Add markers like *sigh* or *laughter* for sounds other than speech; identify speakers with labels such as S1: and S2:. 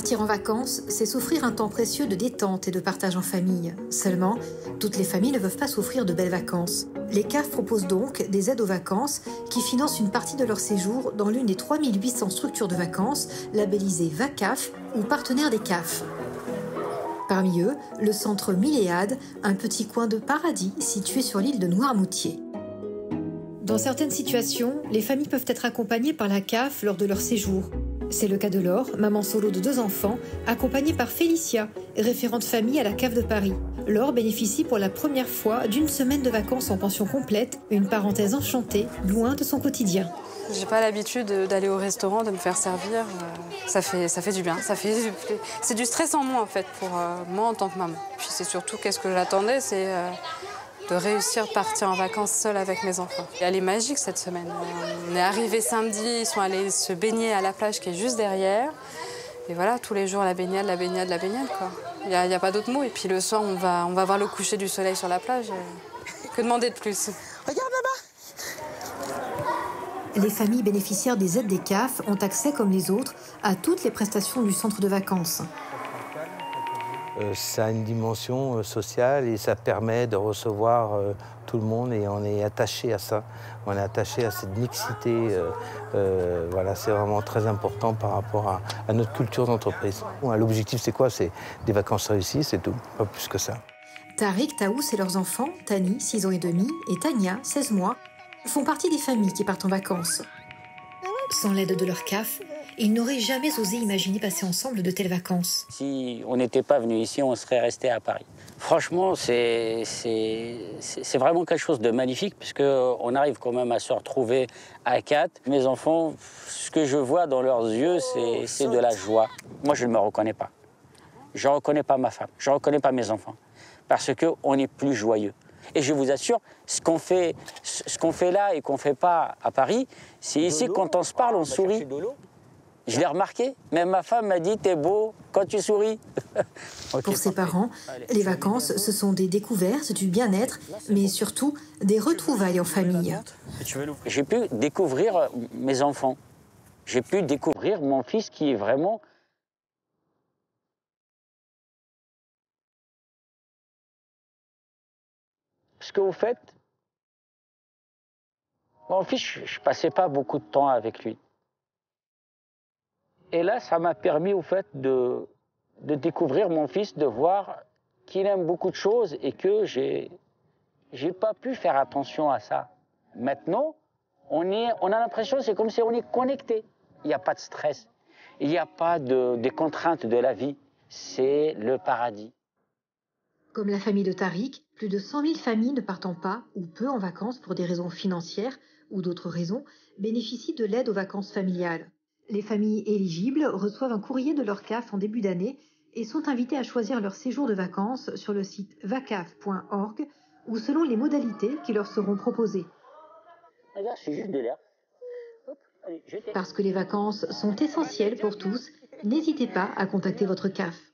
S1: Partir en vacances, c'est s'offrir un temps précieux de détente et de partage en famille. Seulement, toutes les familles ne peuvent pas s'offrir de belles vacances. Les CAF proposent donc des aides aux vacances qui financent une partie de leur séjour dans l'une des 3800 structures de vacances labellisées VACAF ou partenaires des CAF. Parmi eux, le centre Milléade, un petit coin de paradis situé sur l'île de Noirmoutier. Dans certaines situations, les familles peuvent être accompagnées par la CAF lors de leur séjour. C'est le cas de Laure, maman solo de deux enfants, accompagnée par Félicia, référente famille à la CAF de Paris. Laure bénéficie pour la première fois d'une semaine de vacances en pension complète, une parenthèse enchantée, loin de son quotidien.
S2: J'ai pas l'habitude d'aller au restaurant, de me faire servir. Euh, ça fait, ça fait du bien. Ça fait, c'est du stress en moins en fait pour euh, moi en tant que maman. Puis c'est surtout qu'est-ce que j'attendais, c'est euh, de réussir à partir en vacances seule avec mes enfants. elle est magique cette semaine. On est arrivé samedi, ils sont allés se baigner à la plage qui est juste derrière. Et voilà, tous les jours la baignade, la baignade, la baignade quoi. Il n'y a, pas d'autre mot. Et puis le soir, on va, on va voir le coucher du soleil sur la plage. Que demander de plus?
S3: Regarde là-bas
S1: les familles bénéficiaires des aides des CAF ont accès, comme les autres, à toutes les prestations du centre de vacances.
S4: Euh, ça a une dimension euh, sociale et ça permet de recevoir euh, tout le monde et on est attaché à ça. On est attaché à cette mixité. voilà, c'est vraiment très important par rapport à, notre culture d'entreprise. L'objectif, c'est quoi? C'est des vacances réussies, c'est tout, pas plus que ça.
S1: Tariq, Taous et leurs enfants, Tani, 6 ans et demi, et Tania, 16 mois, font partie des familles qui partent en vacances. Sans l'aide de leur CAF, ils n'auraient jamais osé imaginer passer ensemble de telles vacances.
S5: Si on n'était pas venu ici, on serait resté à Paris. Franchement, c'est vraiment quelque chose de magnifique, puisqu'on arrive quand même à se retrouver à quatre. Mes enfants, ce que je vois dans leurs yeux, c'est de la joie. Moi, je ne me reconnais pas. Je ne reconnais pas ma femme, je ne reconnais pas mes enfants, parce qu'on est plus joyeux. Et je vous assure, ce qu'on fait, ce qu'on fait là et qu'on ne fait pas à Paris, c'est ici, quand on se parle, on sourit. Je l'ai remarqué. Même ma femme m'a dit T'es beau quand tu souris. *laughs*
S1: Pour ses parents, les vacances, ce sont des découvertes, du bien-être, mais surtout des retrouvailles en famille.
S5: J'ai pu découvrir mes enfants. J'ai pu découvrir mon fils qui est vraiment ce que vous faites, mon fils, je ne passais pas beaucoup de temps avec lui. Et là, ça m'a permis au fait de, de découvrir mon fils, de voir qu'il aime beaucoup de choses et que j'ai j'ai pas pu faire attention à ça. Maintenant, on est on a l'impression c'est comme si on est connecté. Il n'y a pas de stress, il n'y a pas de des contraintes de la vie. C'est le paradis.
S1: Comme la famille de Tariq, plus de 100 000 familles ne partant pas ou peu en vacances pour des raisons financières ou d'autres raisons bénéficient de l'aide aux vacances familiales. Les familles éligibles reçoivent un courrier de leur CAF en début d'année et sont invitées à choisir leur séjour de vacances sur le site vacaf.org ou selon les modalités qui leur seront proposées. Parce que les vacances sont essentielles pour tous, n'hésitez pas à contacter votre CAF.